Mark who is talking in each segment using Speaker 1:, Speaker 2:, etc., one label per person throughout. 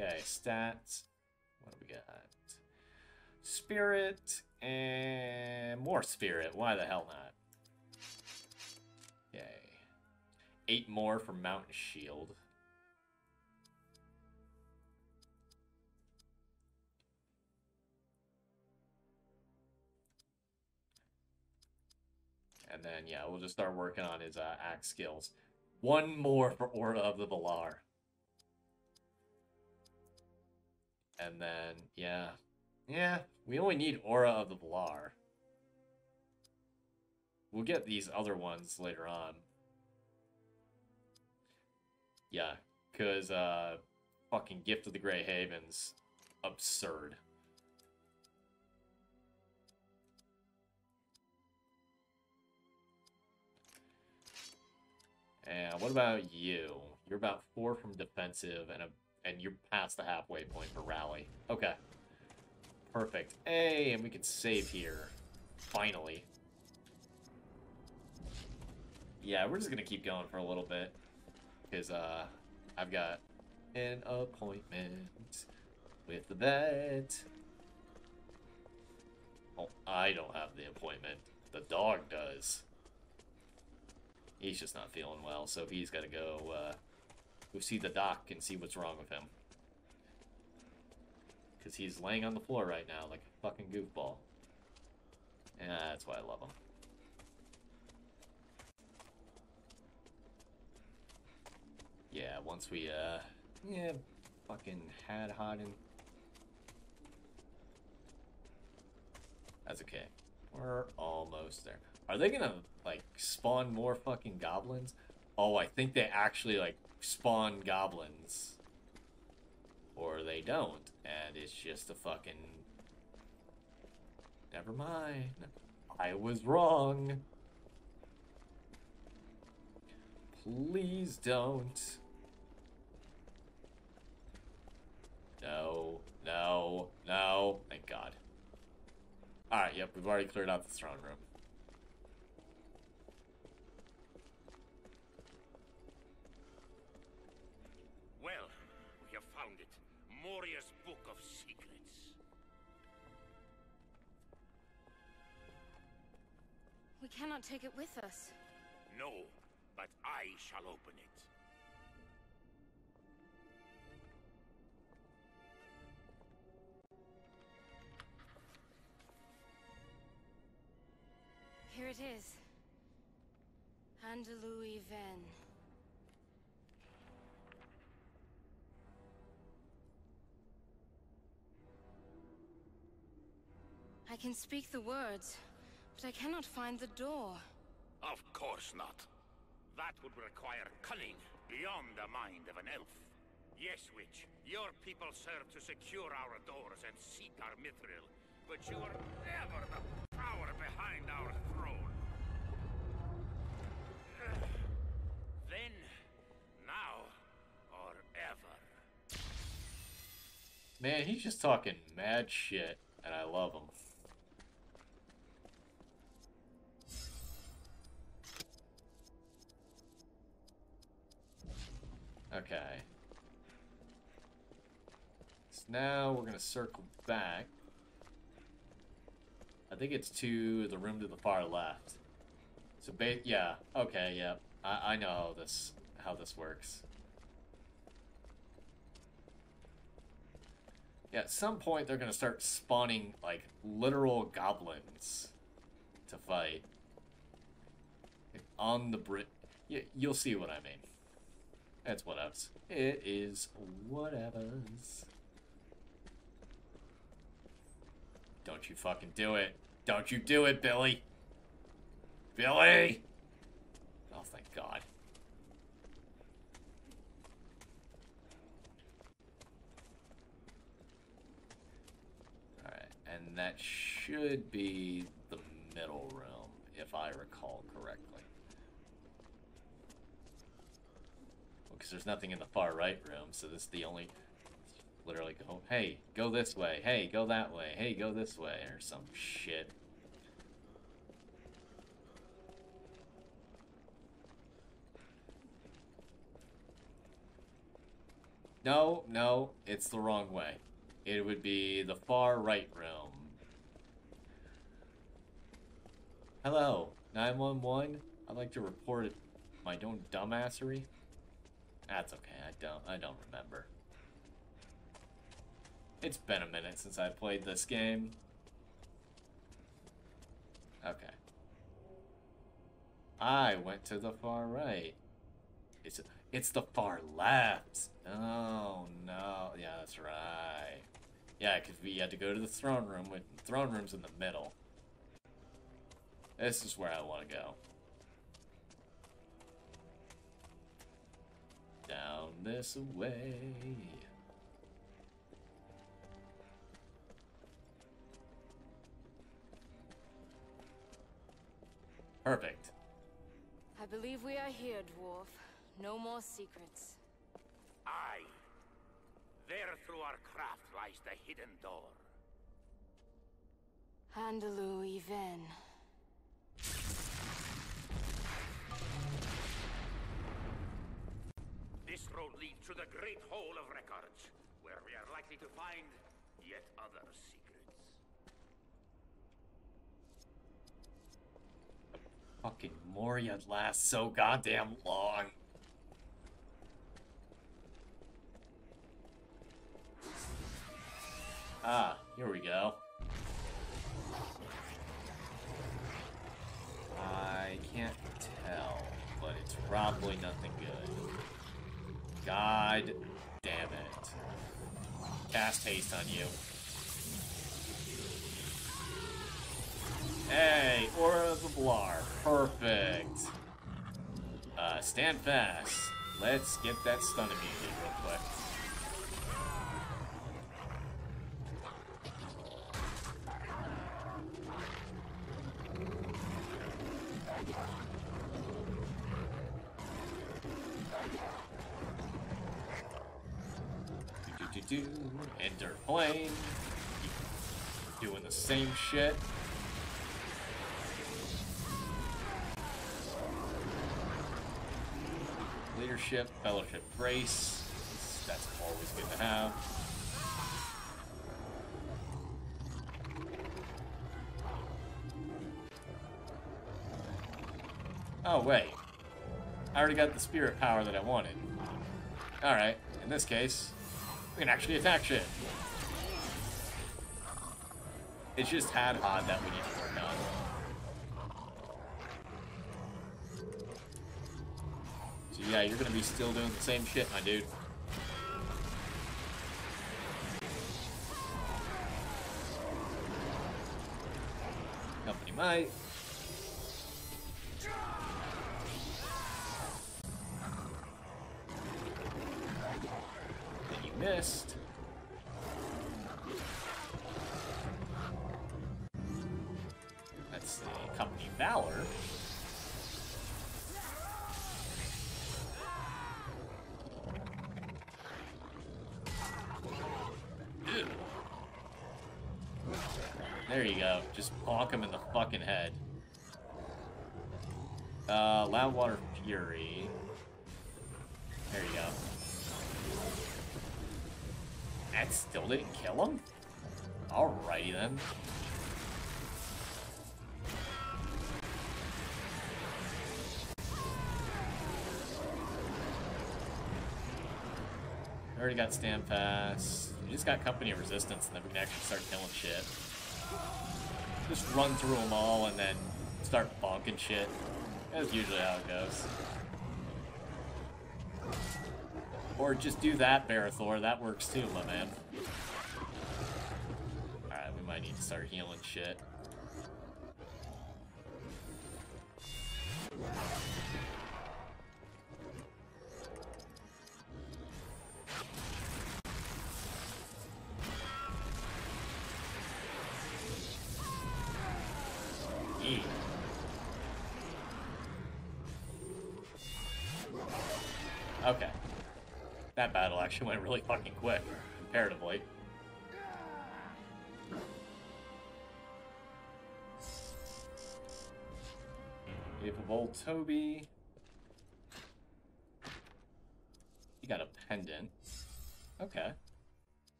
Speaker 1: Okay, stats. What do we got? Spirit and more spirit. Why the hell not? Okay. Eight more for Mountain Shield. And then, yeah, we'll just start working on his uh, axe skills. One more for Aura of the Valar. And then, yeah. Yeah, we only need Aura of the Valar. We'll get these other ones later on. Yeah, because, uh, fucking Gift of the Grey Havens, absurd. And what about you? You're about four from defensive and a and you're past the halfway point for rally. Okay. Perfect. Hey, and we can save here. Finally. Yeah, we're just gonna keep going for a little bit. Because uh I've got an appointment with the vet. Oh, I don't have the appointment. The dog does. He's just not feeling well, so he's got to go uh, go see the doc and see what's wrong with him. Because he's laying on the floor right now like a fucking goofball. And that's why I love him. Yeah, once we, uh, yeah, fucking had Hodden. That's okay. We're almost there. Are they gonna, like, spawn more fucking goblins? Oh, I think they actually, like, spawn goblins. Or they don't. And it's just a fucking... Never mind. I was wrong. Please don't. No, no, no. Thank God. Alright, yep, we've already cleared out the throne room.
Speaker 2: We
Speaker 3: cannot take it with us.
Speaker 2: No, but I shall open it.
Speaker 3: Here it is. Andalui Ven. I can speak the words, but I cannot find the door.
Speaker 2: Of course not. That would require cunning beyond the mind of an elf. Yes, witch, your people serve to secure our doors and seek our mithril, but you are never the power behind our throne. then, now, or ever.
Speaker 1: Man, he's just talking mad shit, and I love him. Okay. So now we're gonna circle back. I think it's to the room to the far left. So, ba yeah, okay, yeah. I, I know how this, how this works. Yeah, at some point they're gonna start spawning, like, literal goblins to fight. On the Brit. Yeah, you'll see what I mean. It's whatevs. It is whatevs. Don't you fucking do it. Don't you do it, Billy. Billy! Oh, thank God. Alright, and that should be the middle room, if I recall correctly. Because there's nothing in the far right room, so this is the only... Literally go, hey, go this way, hey, go that way, hey, go this way, or some shit. No, no, it's the wrong way. It would be the far right room. Hello, 911. I'd like to report my own dumbassery. That's okay. I don't. I don't remember. It's been a minute since I played this game. Okay. I went to the far right. It's it's the far left. Oh no. Yeah, that's right. Yeah, because we had to go to the throne room. With throne room's in the middle. This is where I want to go. Down this way. Perfect.
Speaker 3: I believe we are here, dwarf. No more secrets.
Speaker 2: Aye. There through our craft lies the hidden door.
Speaker 3: Andalou Even.
Speaker 2: This road leads to the Great Hall of Records, where we are likely to find yet other secrets.
Speaker 1: Fucking Moria lasts so goddamn long. Ah, here we go. I can't tell, but it's probably nothing good. God damn it. Cast haste on you. Hey, Aura of the Valar. Perfect. Uh, stand fast. Let's get that stun immunity real quick. Do, do, do, do. Enter flame. Keep doing the same shit. Leadership, fellowship, grace. That's always good to have. Oh, wait. I already got the spirit power that I wanted. Alright, in this case, we can actually attack shit. It's just Hadhod that we need to work on. So yeah, you're gonna be still doing the same shit, my dude. Company might. There you go. Just bonk him in the fucking head. Uh, Loudwater Fury. There you go. That still didn't kill him? Alrighty then. Already got stand fast. We just got company resistance, and then we can actually start killing shit. Just run through them all and then start bonking shit. That's usually how it goes. Or just do that, Berethor. That works too, my man. Alright, we might need to start healing shit. That battle actually went really fucking quick, comparatively. If of old Toby. You got a pendant. Okay.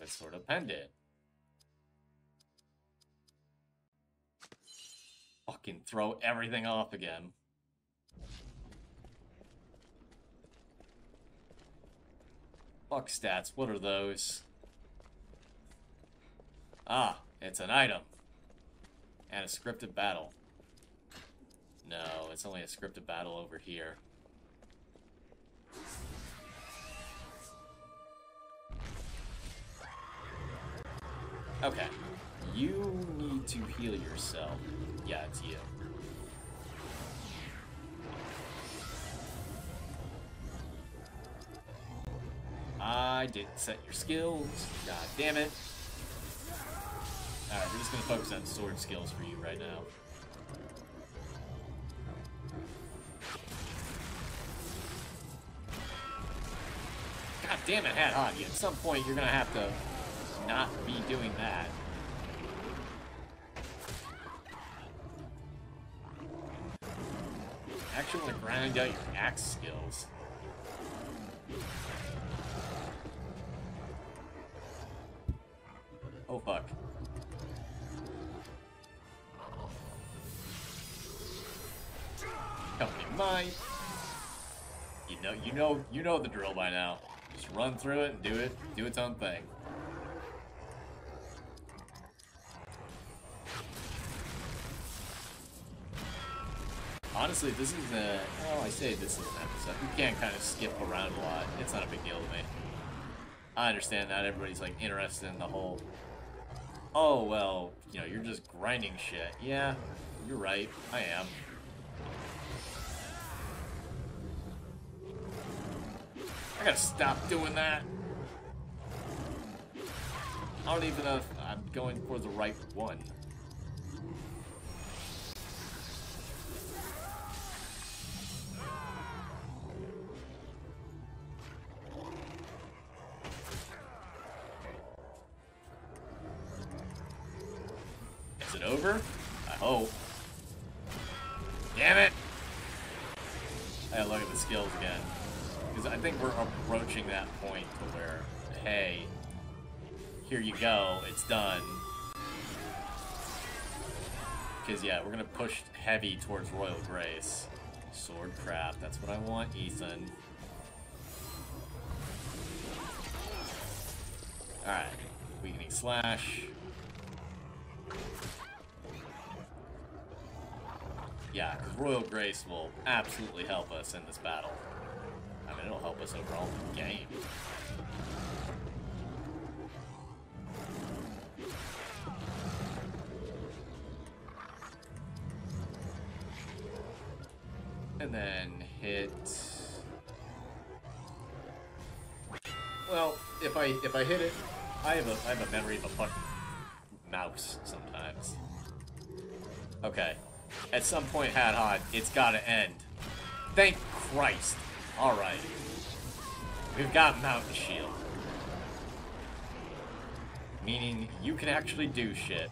Speaker 1: Let's sort of pendant. Fucking throw everything off again. Fuck stats, what are those? Ah, it's an item. And a scripted battle. No, it's only a scripted battle over here. Okay. You need to heal yourself. Yeah, it's you. I didn't set your skills. God damn it. Alright, we're just gonna focus on sword skills for you right now. God damn it, Hat Hockey. At some point, you're gonna have to not be doing that. Actually want to grind out your axe skills. Oh fuck. Company mine. You know, you know, you know the drill by now. Just run through it and do it, do its own thing. Honestly, this is a, well, I say this is an episode. You can kind of skip around a lot. It's not a big deal to me. I understand that everybody's like interested in the whole, oh, well, you know, you're just grinding shit. Yeah, you're right. I am. I gotta stop doing that. I don't even know if I'm going for the right one. Is it over? I hope. Damn it! I gotta look at the skills again. Because I think we're approaching that point to where, hey, here you go, it's done. Because, yeah, we're gonna push heavy towards Royal Grace. Sword crap, that's what I want, Ethan. Alright, weakening slash. Yeah, because Royal Grace will absolutely help us in this battle. I mean, it'll help us overall in the game. And then hit... Well, if I if I hit it, I have a I have a memory of a fucking mouse sometimes. Okay. At some point, Hadhod, it's gotta end. Thank Christ. Alright. We've got Mountain Shield. Meaning you can actually do shit.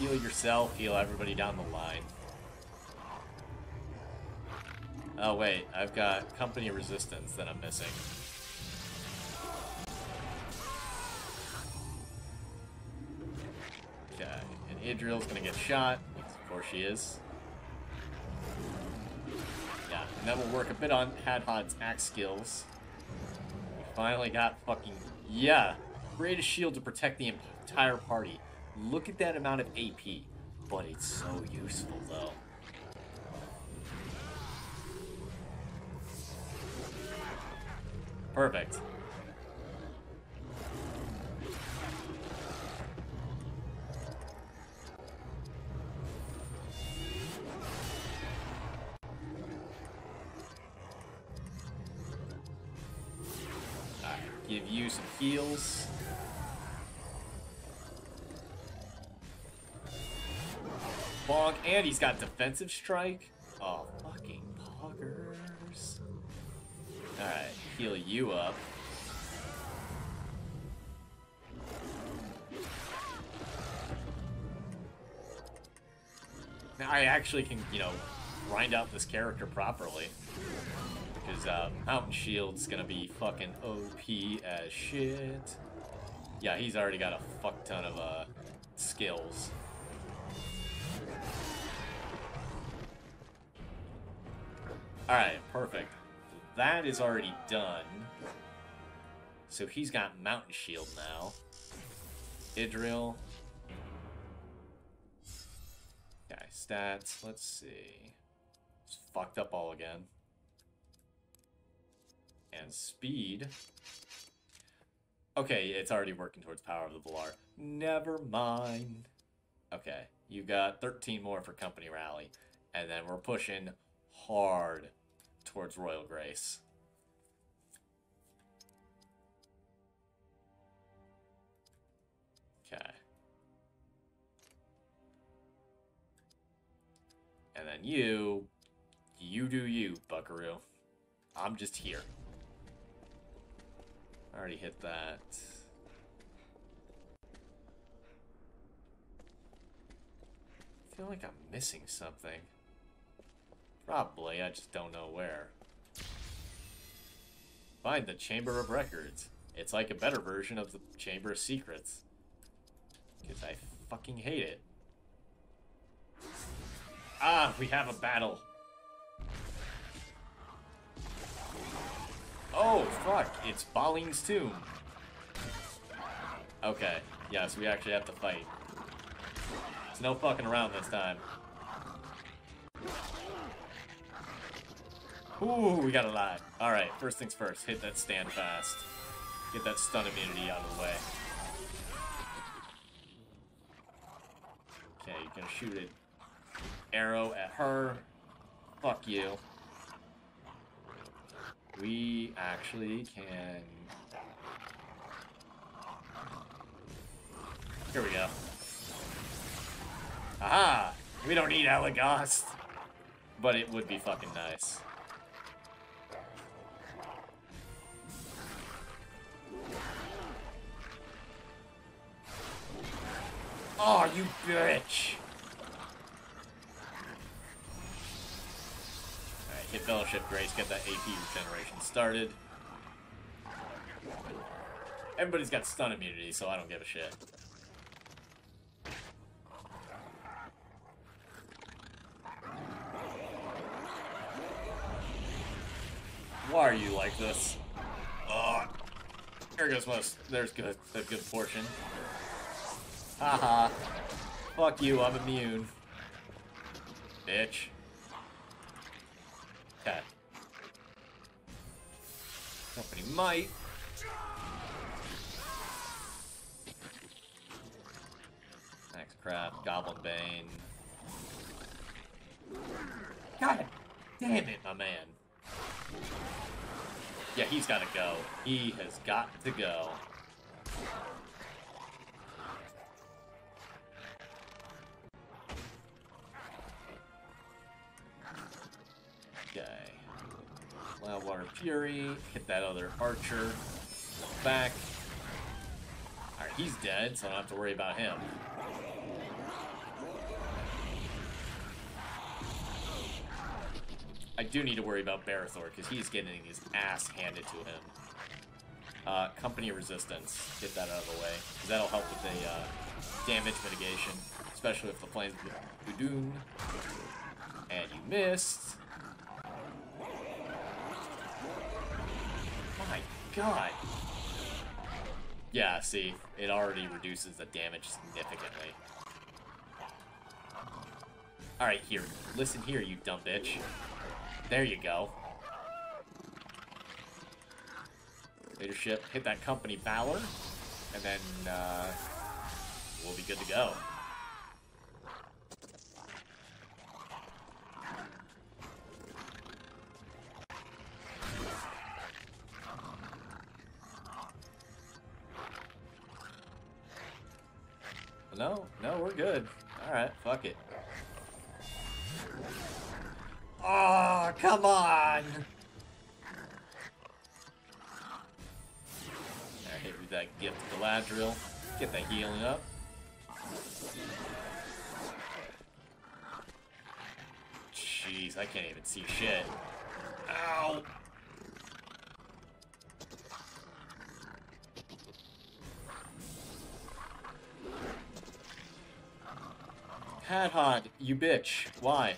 Speaker 1: Heal yourself, heal everybody down the line. Oh wait, I've got company resistance that I'm missing. And Idrial's gonna get shot. Of course she is. Yeah, and that will work a bit on Hadhod's axe skills. We finally got fucking... Yeah! Create a shield to protect the entire party. Look at that amount of AP. But it's so useful, though. Perfect. Heals. Bonk, and he's got defensive strike. Oh, fucking poggers. Alright, heal you up. Now I actually can, you know, grind out this character properly. Because uh, mountain shield's gonna be fucking OP as shit. Yeah, he's already got a fuck ton of uh, skills. Alright, perfect. That is already done. So he's got Mountain Shield now. Idrial. Okay, stats. Let's see. It's fucked up all again. And speed. Okay, it's already working towards Power of the Valar. Never mind. Okay, you got 13 more for Company Rally. And then we're pushing hard towards Royal Grace. Okay. And then you, you do you, buckaroo. I'm just here. Already hit that. I feel like I'm missing something. Probably, I just don't know where. Find the Chamber of Records. It's like a better version of the Chamber of Secrets. Because I fucking hate it. Ah, we have a battle. Oh, fuck. It's Balin's tomb. Okay. Yes, we actually have to fight. There's no fucking around this time. Ooh, we got a lot. Alright, first things first. Hit that stand fast. Get that stun immunity out of the way. Okay, you can shoot an arrow at her. Fuck you. We actually can... Here we go. Aha! We don't need Elegost. But it would be fucking nice. Oh, you bitch! Hit Fellowship Grace, get that AP regeneration started. Everybody's got stun immunity, so I don't give a shit. Why are you like this? Oh, there goes most. There's good. A good portion. Haha. Fuck you, I'm immune. Bitch. Company might. Thanks, crap. Goblin Bane. God damn it, my man. Yeah, he's gotta go. He has got to go. Fury. Hit that other archer. Back. Alright, he's dead, so I don't have to worry about him. I do need to worry about Berethor, because he's getting his ass handed to him. Uh, company resistance. Get that out of the way, because that'll help with the uh, damage mitigation, especially if the plane's Udun. And you missed. My god. Yeah, see, it already reduces the damage significantly. Alright, here. Listen here, you dumb bitch. There you go. Leadership, hit that company Valor, and then uh, we'll be good to go. No, no, we're good. Alright, fuck it. Oh, come on! Alright, hit with that gift Galadriel. Get that healing up. Jeez, I can't even see shit. Ow! Hat you bitch. Why?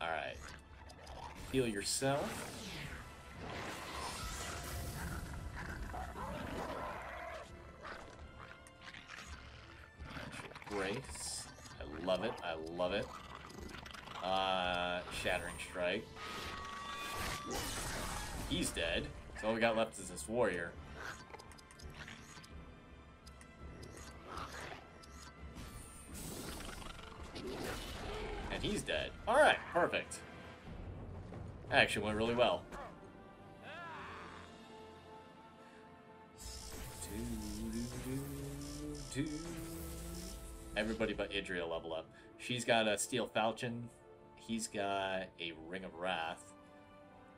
Speaker 1: Alright. Heal yourself. Grace. I love it. I love it. Uh, Shattering Strike. He's dead. So all we got left is this warrior. And he's dead. Alright, perfect. That actually went really well. Everybody but Idrial level up. She's got a Steel Falchion. He's got a Ring of Wrath.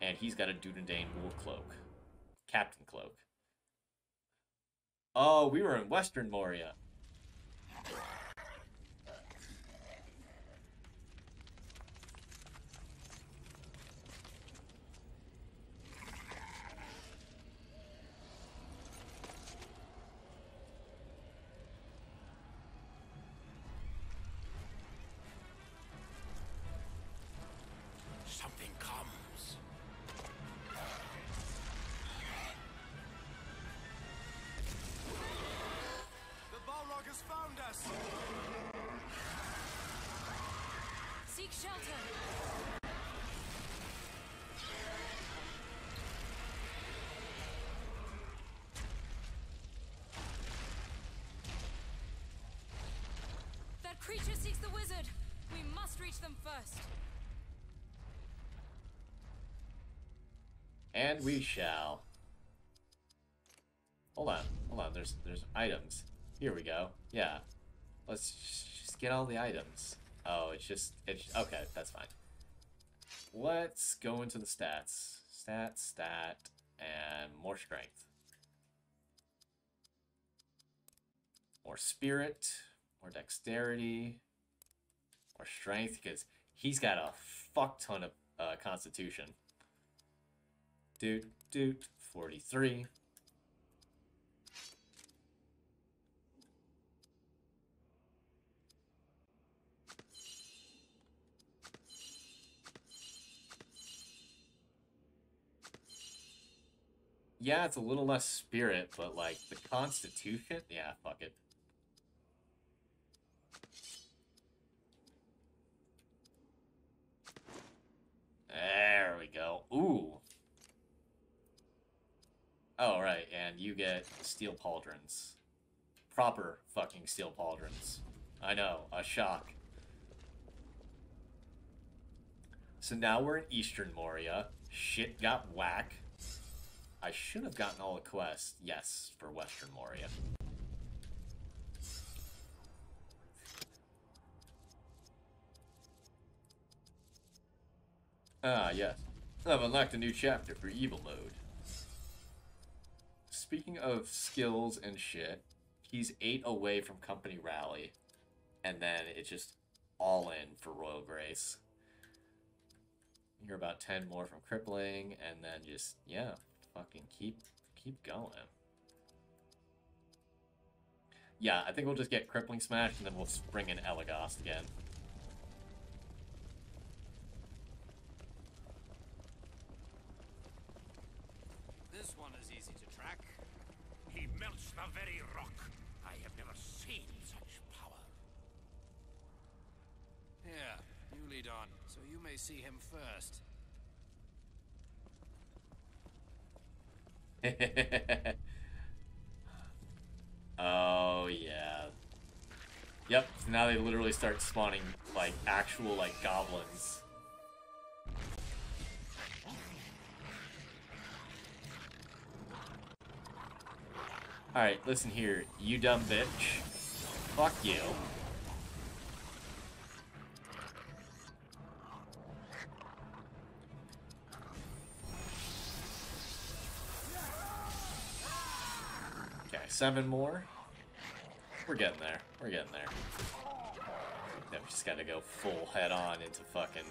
Speaker 1: And he's got a Dunedain Wool Cloak. Captain Cloak. Oh, we were in Western Moria.
Speaker 3: Creature seeks the wizard. We must reach them first.
Speaker 1: And we shall. Hold on, hold on. There's there's items. Here we go. Yeah. Let's just get all the items. Oh, it's just it's okay. That's fine. Let's go into the stats. Stat, stat, and more strength. More spirit, more dexterity, more strength, because he's got a fuck ton of uh, constitution. Doot, doot, 43. Yeah, it's a little less spirit, but like the constitution, yeah, fuck it. There we go. Ooh. Oh, right, and you get steel pauldrons. Proper fucking steel pauldrons. I know, a shock. So now we're in Eastern Moria. Shit got whack. I should have gotten all the quests, yes, for Western Moria. Ah, yes. I've unlocked a new chapter for Evil Mode. Speaking of skills and shit, he's eight away from Company Rally, and then it's just all in for Royal Grace. You're about 10 more from Crippling, and then just, yeah, fucking keep keep going. Yeah, I think we'll just get Crippling Smash, and then we'll bring in Elegost again.
Speaker 2: The very rock. I have never seen such power.
Speaker 4: Here, you lead on, so you may see him first.
Speaker 1: oh yeah. Yep. So now they literally start spawning like actual like goblins. All right, listen here, you dumb bitch. Fuck you. Okay, seven more. We're getting there. We're getting there. Then we just gotta go full head on into fucking.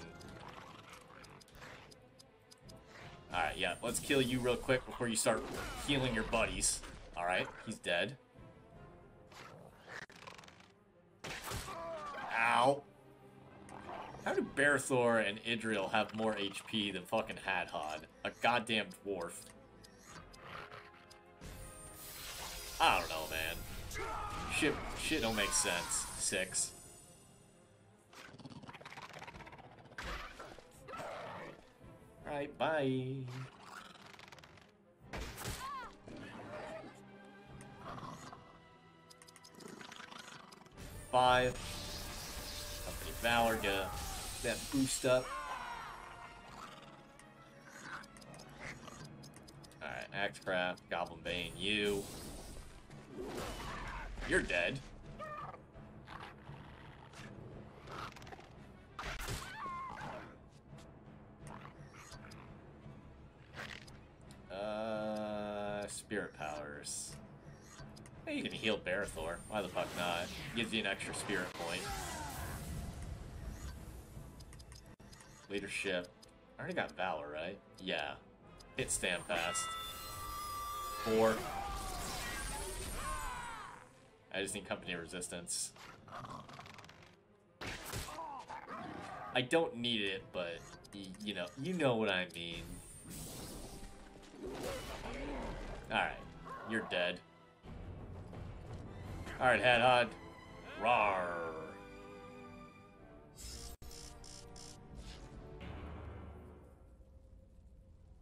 Speaker 1: Alright, yeah, let's kill you real quick before you start healing your buddies. Alright, he's dead. Ow. How do Berthor and Idrial have more HP than fucking Hadhod? A goddamn dwarf. I don't know, man. Shit, shit don't make sense. Six. Alright, bye. Five. Company Valor, that boost up. Alright, Axecraft, Goblin Bane, you. You're dead. Uh, spirit powers. Hey, you can heal Berthor. Why the fuck not? Gives you an extra spirit point. Leadership. I already got Valor, right? Yeah. Hit stand fast. Four. I just need company resistance. I don't need it, but you know, you know what I mean. Alright, you're dead. Alright, Hadhod. Rawr.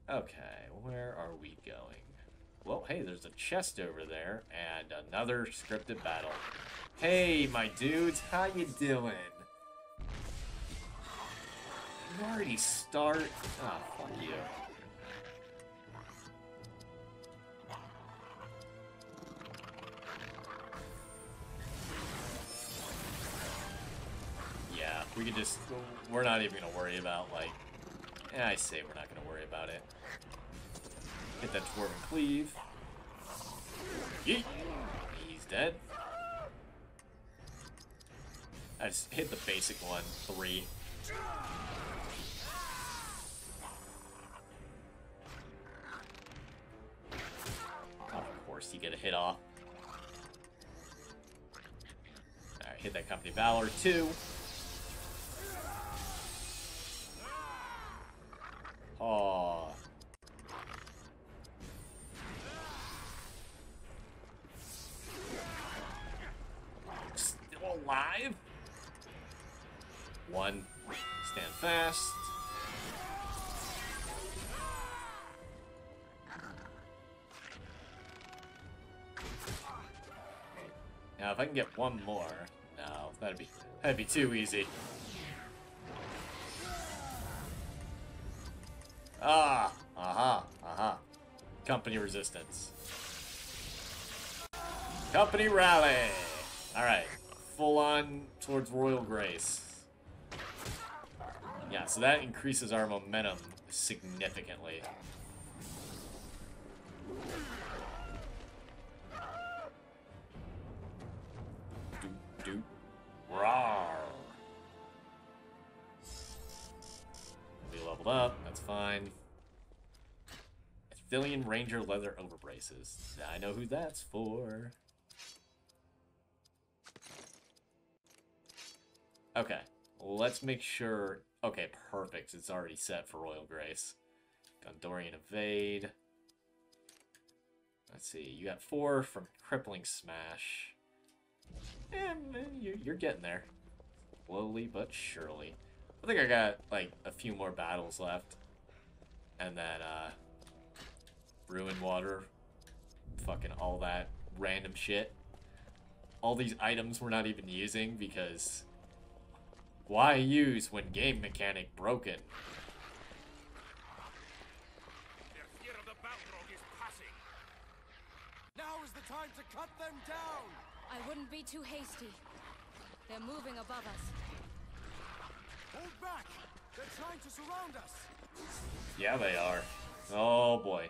Speaker 1: Okay, where are we going? Well, hey, there's a chest over there, and another scripted battle. Hey, my dudes, how you doing? You already start? Ah, oh, fuck you. Just... We're not even gonna worry about, like... Yeah, I say we're not gonna worry about it. Hit that Dwarven Cleave. Yeet! He's dead. I just hit the basic one. Three. Of course, you get a hit off. Alright, hit that Company Valor. Two. One. Stand fast. Now, if I can get one more, no, that'd be that'd be too easy. Ah, aha, aha. Company resistance. Company rally. All right, full on towards Royal Grace. Yeah, so that increases our momentum significantly. We leveled up, that's fine. Ithilien Ranger leather overbraces. I know who that's for. Okay, let's make sure... Okay, perfect. It's already set for Royal Grace. Gondorian Evade. Let's see, you got four from Crippling Smash. And you're, you're getting there. Slowly but surely. I think I got, like, a few more battles left. And then, uh... Ruin Water. Fucking all that random shit. All these items we're not even using because... Why use when game mechanic broken?
Speaker 2: Their fear of the Balrog is passing.
Speaker 5: Now is the time to cut them down!
Speaker 3: I wouldn't be too hasty. They're moving above us.
Speaker 5: Hold back! They're trying to surround us!
Speaker 1: Yeah, they are. Oh boy.